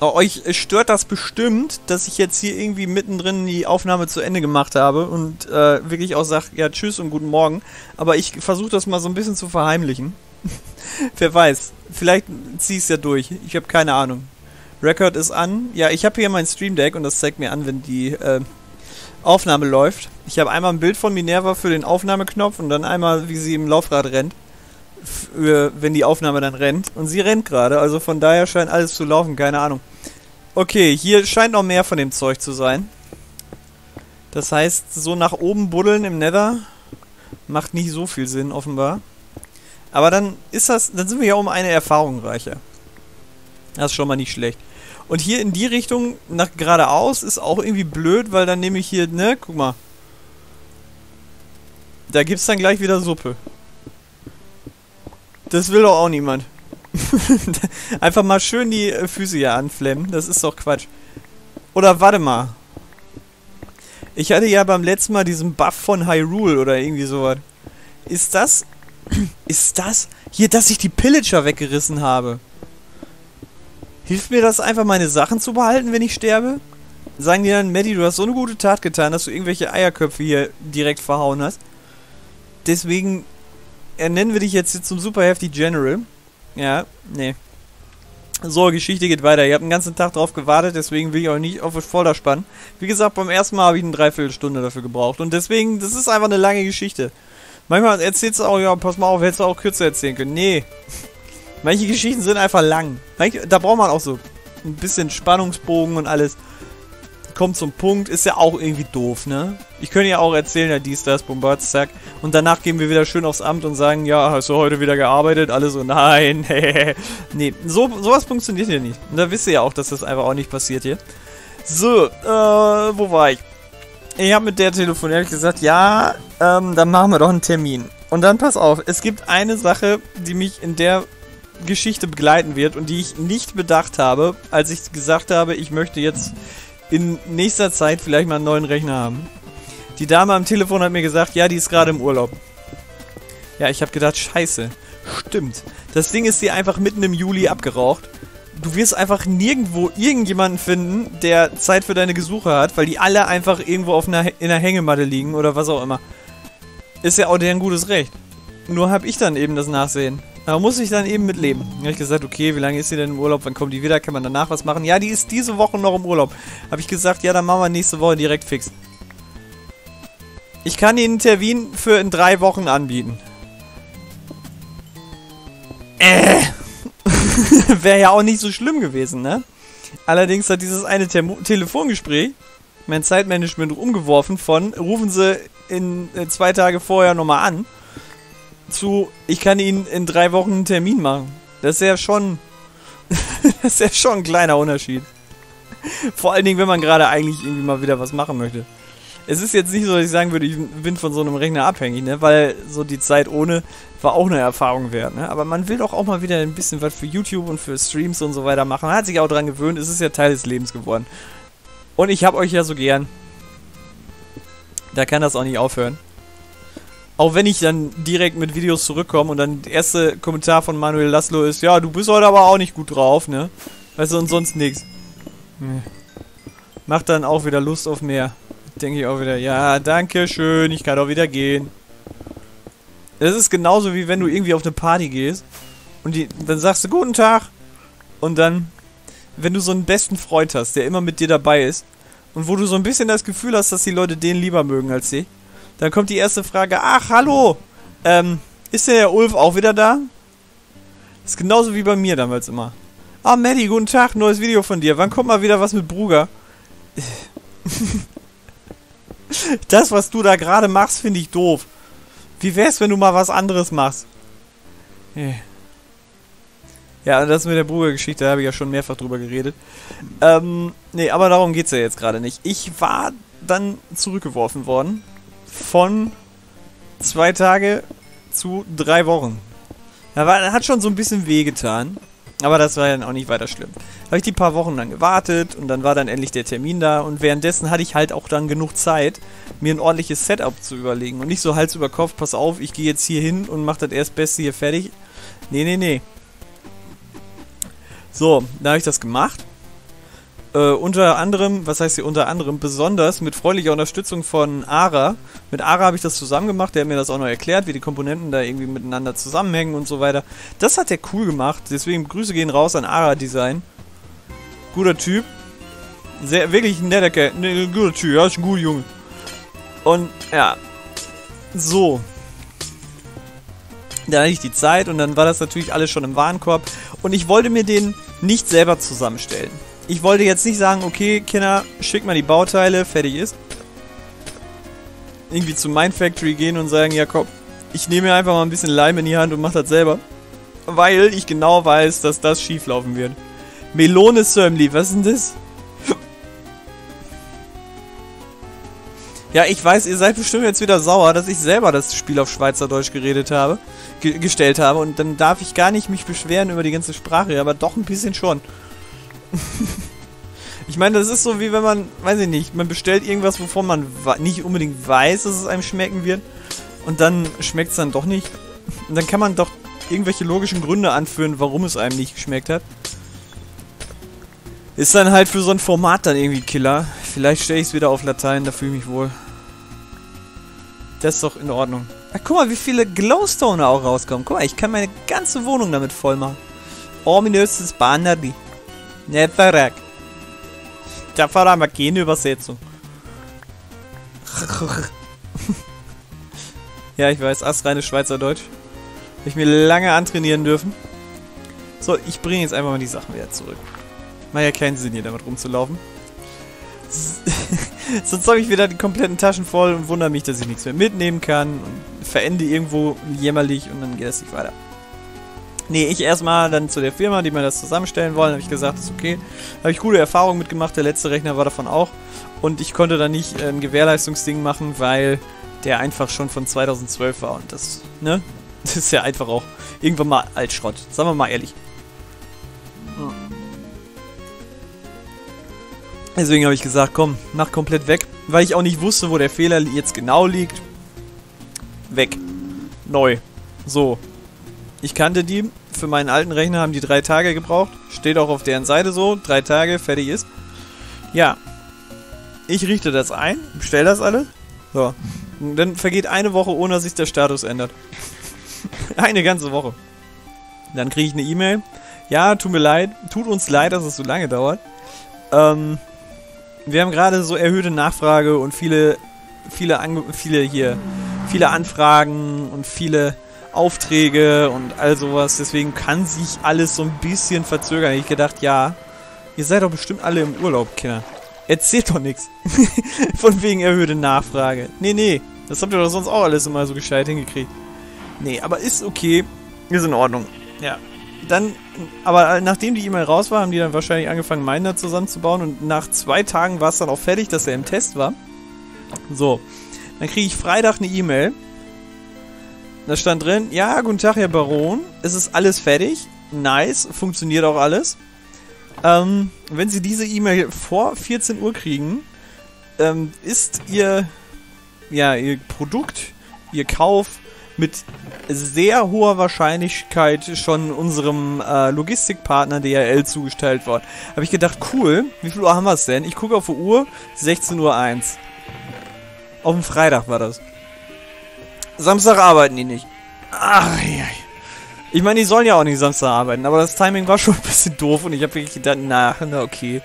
Oh, euch stört das bestimmt, dass ich jetzt hier irgendwie mittendrin die Aufnahme zu Ende gemacht habe und äh, wirklich auch sage, ja, tschüss und guten Morgen. Aber ich versuche das mal so ein bisschen zu verheimlichen. Wer weiß, vielleicht zieh ich es ja durch. Ich habe keine Ahnung. Record ist an. Ja, ich habe hier mein Stream Deck und das zeigt mir an, wenn die äh, Aufnahme läuft. Ich habe einmal ein Bild von Minerva für den Aufnahmeknopf und dann einmal, wie sie im Laufrad rennt für, wenn die Aufnahme dann rennt. Und sie rennt gerade, also von daher scheint alles zu laufen, keine Ahnung. Okay, hier scheint noch mehr von dem Zeug zu sein. Das heißt, so nach oben buddeln im Nether macht nicht so viel Sinn, offenbar. Aber dann ist das, dann sind wir ja um eine Erfahrung reicher. Das ist schon mal nicht schlecht. Und hier in die Richtung, nach geradeaus, ist auch irgendwie blöd, weil dann nehme ich hier, ne, guck mal. Da gibt's dann gleich wieder Suppe. Das will doch auch niemand. Einfach mal schön die äh, Füße hier anflemmen. Das ist doch Quatsch. Oder warte mal. Ich hatte ja beim letzten Mal diesen Buff von Hyrule oder irgendwie sowas. Ist das... Ist das... Hier, dass ich die Pillager weggerissen habe. Hilft mir das einfach, meine Sachen zu behalten, wenn ich sterbe? Sagen die dann, Maddie, du hast so eine gute Tat getan, dass du irgendwelche Eierköpfe hier direkt verhauen hast. Deswegen nennen wir dich jetzt zum super heftig General. Ja, nee. So, Geschichte geht weiter. Ihr habt den ganzen Tag drauf gewartet, deswegen will ich euch nicht auf euch spannen. Wie gesagt, beim ersten Mal habe ich eine Dreiviertelstunde dafür gebraucht. Und deswegen, das ist einfach eine lange Geschichte. Manchmal erzählst du auch, ja, pass mal auf, hättest du auch kürzer erzählen können. Nee. Manche Geschichten sind einfach lang. Manche, da braucht man auch so ein bisschen Spannungsbogen und alles kommt zum Punkt, ist ja auch irgendwie doof, ne? Ich könnte ja auch erzählen, ja, dies, das, Bombard, zack. Und danach gehen wir wieder schön aufs Amt und sagen, ja, hast du heute wieder gearbeitet? Alle so, nein, nee, so, sowas funktioniert hier nicht. Und da wisst ihr ja auch, dass das einfach auch nicht passiert hier. So, äh, wo war ich? Ich habe mit der telefoniert gesagt, ja, ähm, dann machen wir doch einen Termin. Und dann pass auf, es gibt eine Sache, die mich in der Geschichte begleiten wird und die ich nicht bedacht habe, als ich gesagt habe, ich möchte jetzt in nächster Zeit vielleicht mal einen neuen Rechner haben. Die Dame am Telefon hat mir gesagt, ja, die ist gerade im Urlaub. Ja, ich habe gedacht, scheiße. Stimmt. Das Ding ist dir einfach mitten im Juli abgeraucht. Du wirst einfach nirgendwo irgendjemanden finden, der Zeit für deine Gesuche hat, weil die alle einfach irgendwo auf einer, in einer Hängematte liegen oder was auch immer. Ist ja auch deren gutes Recht. Nur habe ich dann eben das Nachsehen. Da muss ich dann eben mitleben. Da habe ich gesagt, okay, wie lange ist sie denn im Urlaub? Wann kommt die wieder? Kann man danach was machen? Ja, die ist diese Woche noch im Urlaub. Habe ich gesagt, ja, dann machen wir nächste Woche direkt fix. Ich kann Ihnen Termin für in drei Wochen anbieten. Äh. Wäre ja auch nicht so schlimm gewesen, ne? Allerdings hat dieses eine Te Telefongespräch mein Zeitmanagement umgeworfen von, rufen Sie in äh, zwei Tage vorher nochmal an zu, ich kann Ihnen in drei Wochen einen Termin machen. Das ist ja schon, das ist ja schon ein kleiner Unterschied. Vor allen Dingen, wenn man gerade eigentlich irgendwie mal wieder was machen möchte. Es ist jetzt nicht so, dass ich sagen würde, ich bin von so einem Rechner abhängig, ne? Weil so die Zeit ohne war auch eine Erfahrung wert, ne? Aber man will doch auch mal wieder ein bisschen was für YouTube und für Streams und so weiter machen. Man hat sich auch dran gewöhnt, es ist ja Teil des Lebens geworden. Und ich hab euch ja so gern. Da kann das auch nicht aufhören. Auch wenn ich dann direkt mit Videos zurückkomme und dann der erste Kommentar von Manuel Laszlo ist, ja, du bist heute aber auch nicht gut drauf, ne? Weißt du, und sonst nichts. Macht dann auch wieder Lust auf mehr. Denke ich auch wieder, ja, danke schön, ich kann auch wieder gehen. Das ist genauso wie wenn du irgendwie auf eine Party gehst und die, dann sagst du guten Tag und dann, wenn du so einen besten Freund hast, der immer mit dir dabei ist und wo du so ein bisschen das Gefühl hast, dass die Leute den lieber mögen als sie, dann kommt die erste Frage. Ach, hallo. Ähm, ist der Ulf auch wieder da? ist genauso wie bei mir damals immer. Ah, Maddie, guten Tag, neues Video von dir. Wann kommt mal wieder was mit Bruger? das, was du da gerade machst, finde ich doof. Wie wär's, wenn du mal was anderes machst? Ja, das mit der Bruger-Geschichte, da habe ich ja schon mehrfach drüber geredet. Ähm, nee, aber darum geht's ja jetzt gerade nicht. Ich war dann zurückgeworfen worden von zwei Tage zu drei Wochen. Das hat schon so ein bisschen wehgetan. Aber das war dann auch nicht weiter schlimm. Habe ich die paar Wochen dann gewartet und dann war dann endlich der Termin da und währenddessen hatte ich halt auch dann genug Zeit, mir ein ordentliches Setup zu überlegen und nicht so Hals über Kopf, pass auf, ich gehe jetzt hier hin und mache das erst Beste hier fertig. Nee, nee, nee. So, da habe ich das gemacht Äh, unter anderem, was heißt hier unter anderem, besonders mit freundlicher Unterstützung von Ara. Mit Ara habe ich das zusammen gemacht, der hat mir das auch noch erklärt, wie die Komponenten da irgendwie miteinander zusammenhängen und so weiter. Das hat er cool gemacht, deswegen Grüße gehen raus an Ara Design. Guter Typ. Sehr, wirklich ein netter Kerl. Ne, guter Typ, ja, ist ein guter Junge. Und, ja. So. Dann hatte ich die Zeit und dann war das natürlich alles schon im Warenkorb. Und ich wollte mir den nicht selber zusammenstellen. Ich wollte jetzt nicht sagen, okay, Kinder, schick mal die Bauteile, fertig ist. Irgendwie zu Mindfactory gehen und sagen, ja komm, ich nehme mir einfach mal ein bisschen Leim in die Hand und mach das selber. Weil ich genau weiß, dass das schief laufen wird. Melone Sömli, was ist denn das? Ja, ich weiß, ihr seid bestimmt jetzt wieder sauer, dass ich selber das Spiel auf Schweizerdeutsch geredet habe, ge gestellt habe und dann darf ich gar nicht mich beschweren über die ganze Sprache, aber doch ein bisschen schon. ich meine, das ist so wie wenn man, weiß ich nicht, man bestellt irgendwas, wovon man nicht unbedingt weiß, dass es einem schmecken wird und dann schmeckt es dann doch nicht. Und dann kann man doch irgendwelche logischen Gründe anführen, warum es einem nicht geschmeckt hat. Ist dann halt für so ein Format dann irgendwie Killer. Vielleicht stelle ich es wieder auf Latein, da fühle ich mich wohl. Das ist doch in Ordnung. Ach, guck mal, wie viele Glowstone auch rauskommen. Guck mal, ich kann meine ganze Wohnung damit voll machen. Ominöses Bannerli. Ne, verreck. Dafür haben wir keine Übersetzung. ja, ich weiß, astreines Schweizerdeutsch. Habe ich mir lange antrainieren dürfen. So, ich bringe jetzt einfach mal die Sachen wieder zurück. Macht ja keinen Sinn, hier damit rumzulaufen. Sonst habe ich wieder die kompletten Taschen voll und wundere mich, dass ich nichts mehr mitnehmen kann und verende irgendwo jämmerlich und dann geht es nicht weiter. Nee, ich erstmal dann zu der Firma, die mir das zusammenstellen wollen, habe ich gesagt, ist okay. Habe ich gute Erfahrungen mitgemacht, der letzte Rechner war davon auch. Und ich konnte da nicht ein Gewährleistungsding machen, weil der einfach schon von 2012 war und das, ne? Das ist ja einfach auch irgendwann mal Altschrott. Sagen wir mal ehrlich. Deswegen habe ich gesagt, komm, mach komplett weg. Weil ich auch nicht wusste, wo der Fehler jetzt genau liegt. Weg. Neu. So. Ich kannte die. Für meinen alten Rechner haben die drei Tage gebraucht. Steht auch auf deren Seite so. Drei Tage, fertig ist. Ja. Ich richte das ein, bestell das alles. So. Und dann vergeht eine Woche, ohne dass sich der Status ändert. eine ganze Woche. Dann kriege ich eine E-Mail. Ja, tut mir leid. Tut uns leid, dass es so lange dauert. Ähm, wir haben gerade so erhöhte Nachfrage und viele, viele, Ange viele hier, viele Anfragen und viele Aufträge und all sowas. Deswegen kann sich alles so ein bisschen verzögern. Ich gedacht, ja, ihr seid doch bestimmt alle im Urlaub, Kinder. Erzählt doch nichts. Von wegen erhöhte Nachfrage. Nee, nee. Das habt ihr doch sonst auch alles immer so gescheit hingekriegt. Nee, aber ist okay. Ist in Ordnung. Ja dann, aber nachdem die E-Mail raus war, haben die dann wahrscheinlich angefangen, meinen da zusammenzubauen und nach zwei Tagen war es dann auch fertig, dass er im Test war. So, dann kriege ich Freitag eine E-Mail. Da stand drin, ja, guten Tag, Herr Baron, es ist alles fertig, nice, funktioniert auch alles. Ähm, wenn Sie diese E-Mail vor 14 Uhr kriegen, ähm, ist Ihr, ja, Ihr Produkt, Ihr Kauf mit sehr hoher Wahrscheinlichkeit schon unserem äh, Logistikpartner DHL zugestellt worden. Habe ich gedacht, cool, wie viel Uhr haben wir es denn? Ich gucke auf die Uhr, 16.01 Uhr. Auf dem Freitag war das. Samstag arbeiten die nicht. Ach, ja. Ich meine, die sollen ja auch nicht Samstag arbeiten, aber das Timing war schon ein bisschen doof und ich habe wirklich gedacht, na, na okay.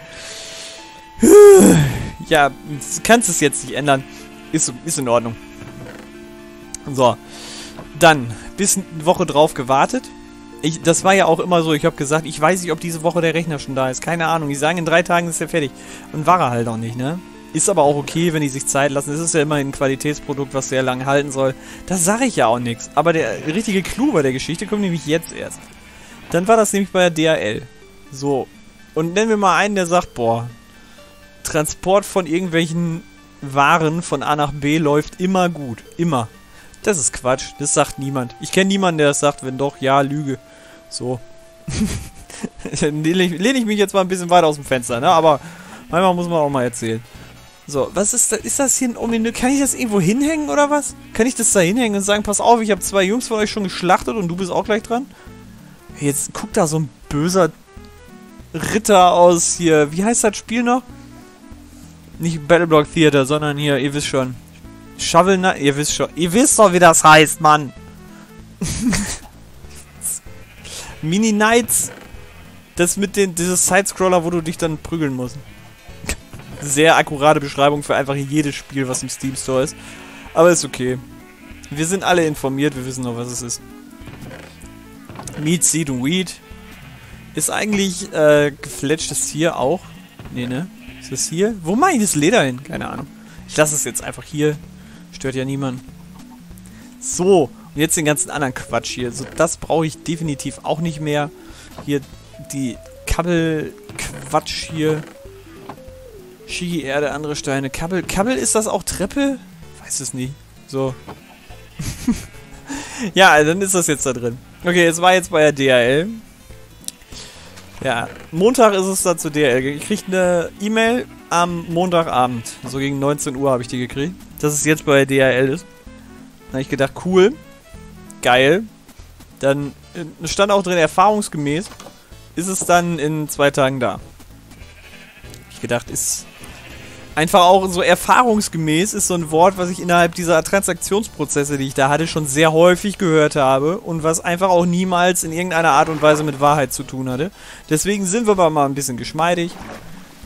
Ja, kannst es jetzt nicht ändern. Ist, ist in Ordnung. So. Dann, bis eine Woche drauf gewartet. Ich, das war ja auch immer so, ich habe gesagt, ich weiß nicht, ob diese Woche der Rechner schon da ist. Keine Ahnung. Die sagen, in drei Tagen ist er fertig. Und war er halt auch nicht, ne? Ist aber auch okay, wenn die sich Zeit lassen. Es ist ja immer ein Qualitätsprodukt, was sehr lange halten soll. Da sage ich ja auch nichts. Aber der richtige Clou bei der Geschichte kommt nämlich jetzt erst. Dann war das nämlich bei der DRL. So. Und nennen wir mal einen, der sagt, boah, Transport von irgendwelchen Waren von A nach B läuft immer gut. Immer. Das ist Quatsch. Das sagt niemand. Ich kenne niemanden, der das sagt. Wenn doch, ja, Lüge. So. lehne, ich, lehne ich mich jetzt mal ein bisschen weiter aus dem Fenster, ne? Aber manchmal muss man auch mal erzählen. So, was ist das? Ist das hier ein Ominö? Kann ich das irgendwo hinhängen oder was? Kann ich das da hinhängen und sagen, pass auf, ich habe zwei Jungs von euch schon geschlachtet und du bist auch gleich dran? Jetzt guckt da so ein böser Ritter aus hier, wie heißt das Spiel noch? Nicht Battleblock Theater, sondern hier, ihr wisst schon. Shovel Knight, ihr wisst schon. Ihr wisst doch, wie das heißt, Mann. Mini Knights. Das mit den, dieses Sidescroller, wo du dich dann prügeln musst. Sehr akkurate Beschreibung für einfach jedes Spiel, was im Steam Store ist. Aber ist okay. Wir sind alle informiert, wir wissen noch, was es ist. Meat, Seed und Weed. Ist eigentlich äh, gefletschtes hier auch? Nee, ne? Ist das hier? Wo mache ich das Leder hin? Keine Ahnung. Ich lasse es jetzt einfach hier. Stört ja niemand. So, und jetzt den ganzen anderen Quatsch hier. So, das brauche ich definitiv auch nicht mehr. Hier die Kabbelquatsch hier. Schigi Erde, andere Steine. Kabbel, Kabbel ist das auch Treppe? Weiß es nicht. So. ja, dann ist das jetzt da drin. Okay, jetzt war jetzt bei der DHL. Ja, Montag ist es da zur DHL. Ich krieg eine E-Mail am Montagabend. So gegen 19 Uhr habe ich die gekriegt. Dass es jetzt bei der DHL ist. Da habe ich gedacht, cool. Geil. Dann äh, stand auch drin, erfahrungsgemäß ist es dann in zwei Tagen da. Ich gedacht, ist einfach auch so erfahrungsgemäß ist so ein Wort, was ich innerhalb dieser Transaktionsprozesse, die ich da hatte, schon sehr häufig gehört habe und was einfach auch niemals in irgendeiner Art und Weise mit Wahrheit zu tun hatte. Deswegen sind wir aber mal ein bisschen geschmeidig.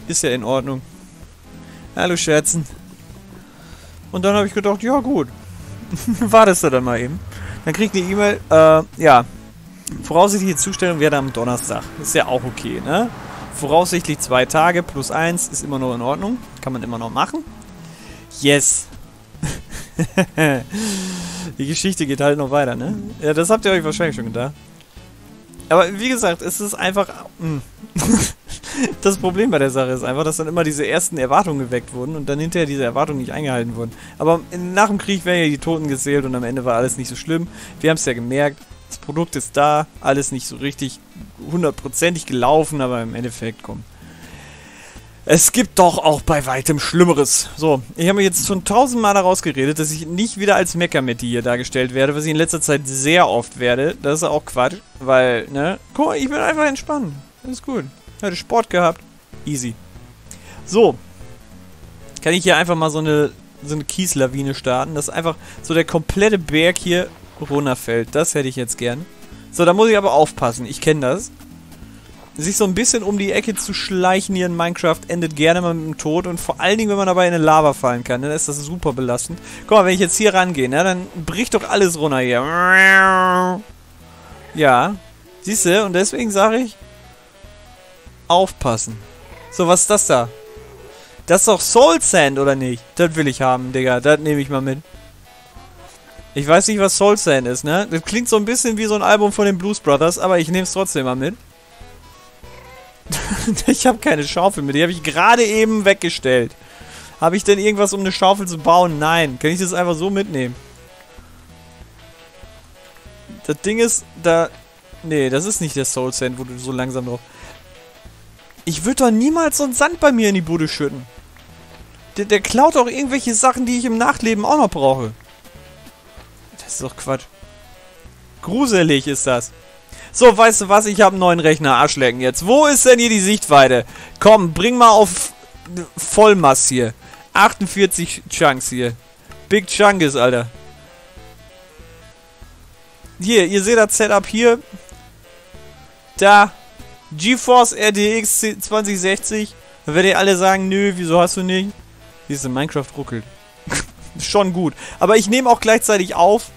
Ist ja in Ordnung. Hallo Scherzen. Und dann habe ich gedacht, ja gut. Wartest du dann mal eben. Dann kriegt eine E-Mail, äh, ja. Voraussichtliche Zustellung wäre am Donnerstag. Ist ja auch okay, ne? Voraussichtlich zwei Tage plus eins ist immer noch in Ordnung. Kann man immer noch machen. Yes. Die Geschichte geht halt noch weiter, ne? Ja, das habt ihr euch wahrscheinlich schon gedacht. Aber wie gesagt, es ist einfach... Hm. das Problem bei der Sache ist einfach, dass dann immer diese ersten Erwartungen geweckt wurden und dann hinterher diese Erwartungen nicht eingehalten wurden. Aber nach dem Krieg werden ja die Toten gezählt und am Ende war alles nicht so schlimm. Wir haben es ja gemerkt. Das Produkt ist da, alles nicht so richtig hundertprozentig gelaufen, aber im Endeffekt kommt. Es gibt doch auch bei weitem Schlimmeres. So, ich habe mir jetzt schon tausendmal daraus geredet, dass ich nicht wieder als Meckermetti hier dargestellt werde, was ich in letzter Zeit sehr oft werde. Das ist auch Quatsch, weil, ne? Guck mal, ich bin einfach entspannt. Das ist gut. Hatte Sport gehabt. Easy. So. Kann ich hier einfach mal so eine, so eine Kieslawine starten, dass einfach so der komplette Berg hier runterfällt. Das hätte ich jetzt gern. So, da muss ich aber aufpassen. Ich kenne das. Sich so ein bisschen um die Ecke zu schleichen hier in Minecraft endet gerne mal mit dem Tod. Und vor allen Dingen, wenn man dabei in eine Lava fallen kann, dann ist das super belastend. Guck mal, wenn ich jetzt hier rangehe, ne, dann bricht doch alles runter hier. Ja. Siehst du? Und deswegen sage ich, aufpassen. So, was ist das da? Das ist doch Soul Sand, oder nicht? Das will ich haben, Digga. Das nehme ich mal mit. Ich weiß nicht, was Soul Sand ist, ne? Das klingt so ein bisschen wie so ein Album von den Blues Brothers, aber ich nehme es trotzdem mal mit. ich habe keine Schaufel mit. Die habe ich gerade eben weggestellt. Habe ich denn irgendwas, um eine Schaufel zu bauen? Nein. Kann ich das einfach so mitnehmen? Das Ding ist, da... Nee, das ist nicht der Soul Sand, wo du so langsam drauf... Ich würde doch niemals so einen Sand bei mir in die Bude schütten. Der, der klaut auch irgendwelche Sachen, die ich im Nachleben auch noch brauche. Das ist doch Quatsch. Gruselig ist das. So, weißt du was? Ich habe einen neuen Rechner. Arschlecken jetzt. Wo ist denn hier die Sichtweite? Komm, bring mal auf Vollmass hier. 48 Chunks hier. Big Chunks, Alter. Hier, ihr seht das Setup hier. Da. GeForce RTX 2060. Dann werdet ihr alle sagen, nö, wieso hast du nicht? Siehst du, Minecraft ruckelt. Schon gut. Aber ich nehme auch gleichzeitig auf.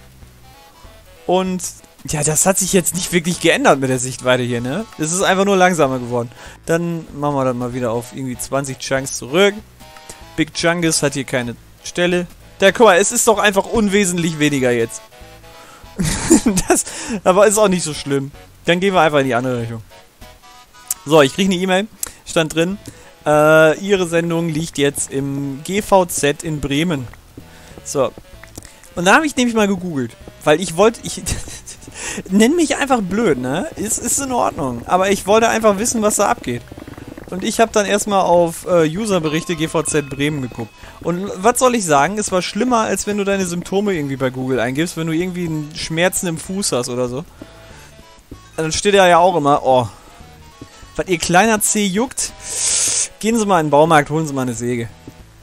Und ja, das hat sich jetzt nicht wirklich geändert mit der Sichtweite hier, ne? Es ist einfach nur langsamer geworden. Dann machen wir dann mal wieder auf irgendwie 20 Chunks zurück. Big Chungus hat hier keine Stelle. Da, guck mal, es ist doch einfach unwesentlich weniger jetzt. das, aber ist auch nicht so schlimm. Dann gehen wir einfach in die andere Richtung. So, ich kriege eine E-Mail. Stand drin. Äh, ihre Sendung liegt jetzt im GVZ in Bremen. So. Und da habe ich nämlich mal gegoogelt. Weil ich wollte, ich, nenn mich einfach blöd, ne? Ist, ist in Ordnung. Aber ich wollte einfach wissen, was da abgeht. Und ich habe dann erstmal auf äh, Userberichte GVZ Bremen geguckt. Und was soll ich sagen? Es war schlimmer, als wenn du deine Symptome irgendwie bei Google eingibst, wenn du irgendwie einen Schmerzen im Fuß hast oder so. Dann steht ja auch immer, oh, Was ihr kleiner C juckt, gehen Sie mal in den Baumarkt, holen Sie mal eine Säge.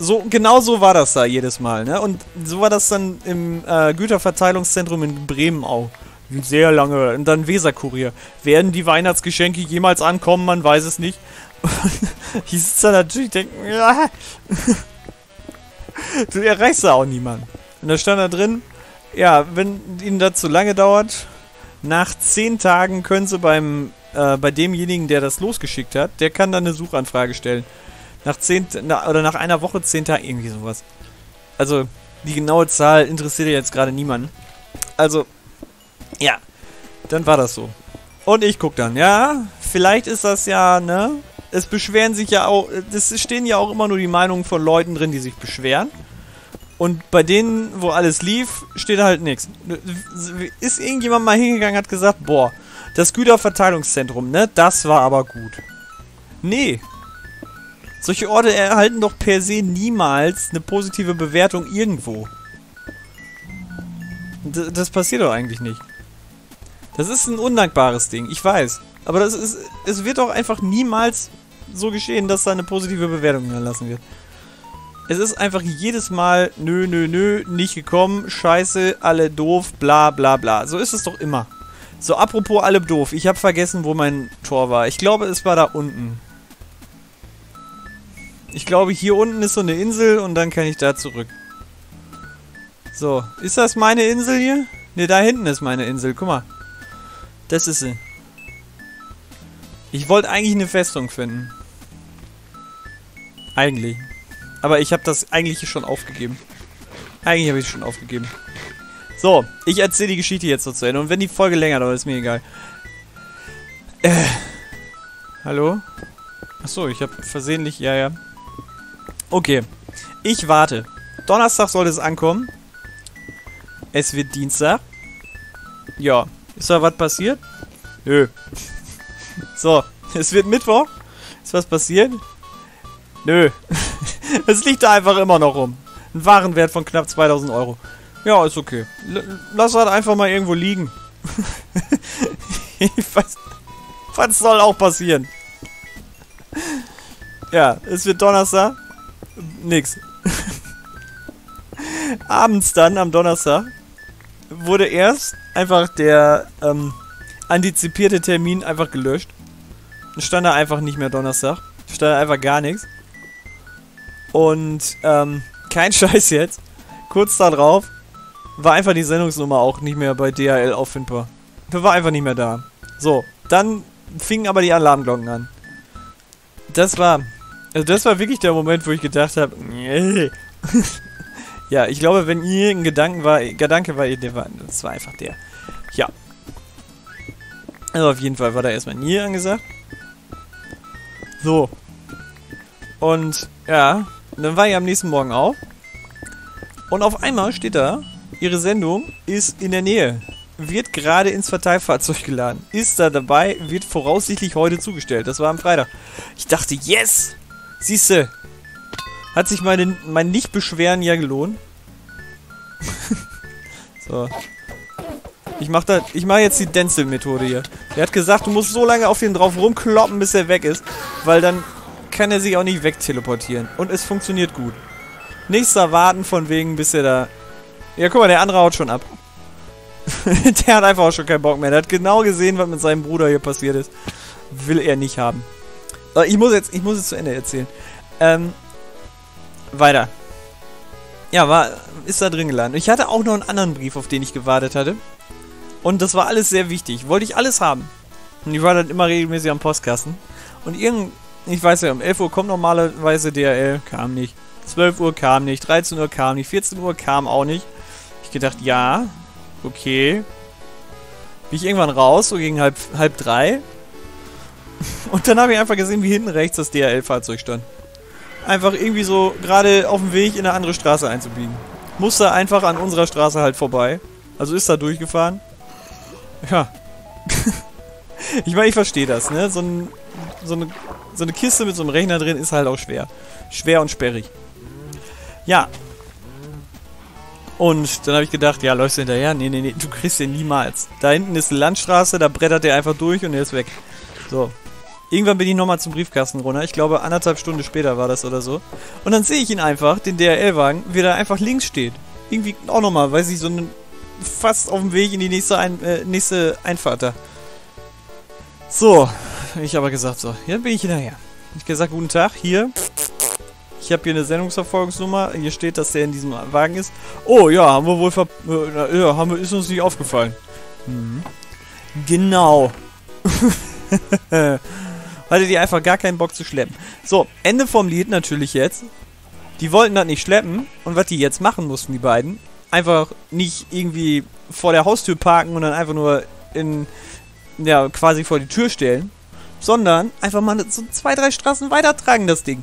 So, genau so war das da jedes Mal, ne? Und so war das dann im äh, Güterverteilungszentrum in Bremen auch. Sehr lange. Und dann Weserkurier. Werden die Weihnachtsgeschenke jemals ankommen? Man weiß es nicht. ich sitze da natürlich denken, ja. du erreichst da auch niemanden. Und da stand da drin, ja, wenn Ihnen das zu lange dauert, nach zehn Tagen können Sie beim, äh, bei demjenigen, der das losgeschickt hat, der kann dann eine Suchanfrage stellen. Nach zehn, na, oder nach einer Woche, zehn Tagen, irgendwie sowas. Also, die genaue Zahl interessiert jetzt gerade niemanden. Also, ja, dann war das so. Und ich guck dann, ja, vielleicht ist das ja, ne? Es beschweren sich ja auch, es stehen ja auch immer nur die Meinungen von Leuten drin, die sich beschweren. Und bei denen, wo alles lief, steht halt nichts. Ist irgendjemand mal hingegangen hat gesagt, boah, das Güterverteilungszentrum, ne, das war aber gut. Nee. Solche Orte erhalten doch per se niemals eine positive Bewertung irgendwo. D das passiert doch eigentlich nicht. Das ist ein undankbares Ding, ich weiß. Aber das ist, es wird doch einfach niemals so geschehen, dass da eine positive Bewertung hinterlassen wird. Es ist einfach jedes Mal, nö, nö, nö, nicht gekommen, scheiße, alle doof, bla, bla, bla. So ist es doch immer. So, apropos alle doof. Ich habe vergessen, wo mein Tor war. Ich glaube, es war da unten. Ich glaube, hier unten ist so eine Insel und dann kann ich da zurück. So, ist das meine Insel hier? Ne, da hinten ist meine Insel. Guck mal. Das ist sie. Ich wollte eigentlich eine Festung finden. Eigentlich. Aber ich habe das eigentlich schon aufgegeben. Eigentlich habe ich es schon aufgegeben. So, ich erzähle die Geschichte jetzt so zu Ende. Und wenn die Folge länger dauert, ist mir egal. Äh. Hallo? Achso, ich habe versehentlich... Ja, ja. Okay. Ich warte. Donnerstag sollte es ankommen. Es wird Dienstag. Ja. Ist da was passiert? Nö. so. Es wird Mittwoch. Ist was passiert? Nö. Es liegt da einfach immer noch rum. Ein Warenwert von knapp 2000 Euro. Ja, ist okay. L lass halt einfach mal irgendwo liegen. ich weiß, was soll auch passieren? Ja, es wird Donnerstag. Nix. Abends dann, am Donnerstag, wurde erst einfach der ähm, antizipierte Termin einfach gelöscht. Stand da einfach nicht mehr Donnerstag. Stand da einfach gar nichts. Und, ähm, kein Scheiß jetzt. Kurz darauf war einfach die Sendungsnummer auch nicht mehr bei DHL auffindbar. War einfach nicht mehr da. So, dann fingen aber die Alarmglocken an. Das war, also das war wirklich der Moment, wo ich gedacht habe, ja, ich glaube, wenn ihr ein Gedanken war, Gedanke war, der war, das war einfach der. Ja. Also auf jeden Fall war da erstmal nie angesagt. So. Und, ja, dann war ich am nächsten Morgen auf. Und auf einmal steht da, ihre Sendung ist in der Nähe. Wird gerade ins Verteilfahrzeug geladen. Ist da dabei, wird voraussichtlich heute zugestellt. Das war am Freitag. Ich dachte, yes! Siehste, hat sich meine, mein Nicht-Beschweren ja gelohnt. so. Ich mach, da, ich mach jetzt die Denzel-Methode hier. Er hat gesagt, du musst so lange auf den drauf rumkloppen, bis er weg ist. Weil dann kann er sich auch nicht wegteleportieren. Und es funktioniert gut. Nichts erwarten von wegen, bis er da... Ja, guck mal, der andere haut schon ab. der hat einfach auch schon keinen Bock mehr. Der hat genau gesehen, was mit seinem Bruder hier passiert ist. Will er nicht haben. Ich muss jetzt, ich muss es zu Ende erzählen. Ähm, weiter. Ja, war, ist da drin gelandet. Ich hatte auch noch einen anderen Brief, auf den ich gewartet hatte. Und das war alles sehr wichtig. Wollte ich alles haben. Und ich war dann immer regelmäßig am Postkasten. Und irgend, ich weiß ja, um 11 Uhr kommt normalerweise DRL, kam nicht. 12 Uhr kam nicht, 13 Uhr kam nicht, 14 Uhr kam auch nicht. Ich gedacht, ja, okay. Bin ich irgendwann raus, so gegen halb, halb drei. Und dann habe ich einfach gesehen, wie hinten rechts das DRL-Fahrzeug stand. Einfach irgendwie so gerade auf dem Weg in eine andere Straße einzubiegen. Musste einfach an unserer Straße halt vorbei. Also ist da durchgefahren. Ja. ich meine, ich verstehe das, ne? So, ein, so eine so eine Kiste mit so einem Rechner drin ist halt auch schwer. Schwer und sperrig. Ja. Und dann habe ich gedacht, ja, läufst du hinterher? Nee, nee, nee, du kriegst den niemals. Da hinten ist eine Landstraße, da brettert der einfach durch und er ist weg. So. Irgendwann bin ich nochmal zum Briefkasten runter. Ich glaube, anderthalb Stunden später war das oder so. Und dann sehe ich ihn einfach, den DRL-Wagen, wie er einfach links steht. Irgendwie auch nochmal, weiß ich, so einen, fast auf dem Weg in die nächste, Ein äh, nächste Einfahrt da. So, ich aber gesagt, so, jetzt bin ich hinterher. Ich gesagt, guten Tag, hier. Ich habe hier eine Sendungsverfolgungsnummer. Hier steht, dass der in diesem Wagen ist. Oh, ja, haben wir wohl ver... Äh, ja, haben wir, ist uns nicht aufgefallen. Mhm. Genau. Hattet ihr einfach gar keinen Bock zu schleppen. So, Ende vom Lied natürlich jetzt. Die wollten das nicht schleppen. Und was die jetzt machen mussten, die beiden, einfach nicht irgendwie vor der Haustür parken und dann einfach nur in, ja, quasi vor die Tür stellen, sondern einfach mal so zwei, drei Straßen weiter tragen, das Ding.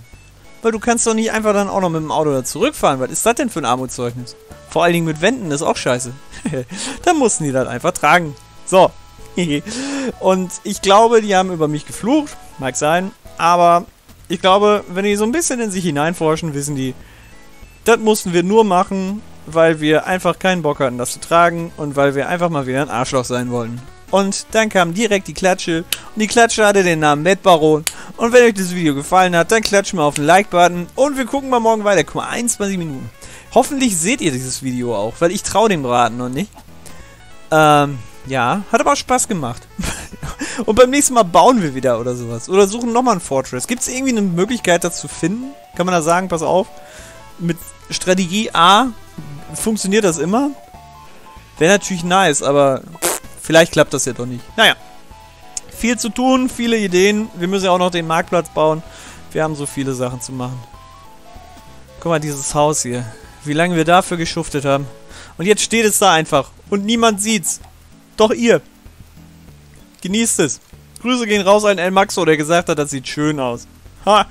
Weil du kannst doch nicht einfach dann auch noch mit dem Auto da zurückfahren. Was ist das denn für ein Armutszeugnis? Vor allen Dingen mit Wänden ist auch scheiße. dann mussten die das einfach tragen. So. Und ich glaube, die haben über mich geflucht. Mag sein. Aber ich glaube, wenn die so ein bisschen in sich hineinforschen, wissen die, das mussten wir nur machen, weil wir einfach keinen Bock hatten, das zu tragen und weil wir einfach mal wieder ein Arschloch sein wollten. Und dann kam direkt die Klatsche. Und die Klatsche hatte den Namen Bettbaron. Und wenn euch das Video gefallen hat, dann klatscht mal auf den Like-Button. Und wir gucken mal morgen weiter. Guck mal, 21 Minuten. Hoffentlich seht ihr dieses Video auch, weil ich traue dem Braten noch nicht. Ähm, ja, hat aber auch Spaß gemacht. Und beim nächsten Mal bauen wir wieder oder sowas. Oder suchen nochmal ein Fortress. Gibt es irgendwie eine Möglichkeit, das zu finden? Kann man da sagen, pass auf, mit Strategie A funktioniert das immer? Wäre natürlich nice, aber Vielleicht klappt das ja doch nicht. Naja. Viel zu tun, viele Ideen. Wir müssen ja auch noch den Marktplatz bauen. Wir haben so viele Sachen zu machen. Guck mal, dieses Haus hier. Wie lange wir dafür geschuftet haben. Und jetzt steht es da einfach. Und niemand sieht's. Doch ihr. Genießt es. Grüße gehen raus an El Maxo, der gesagt hat, das sieht schön aus. Ha!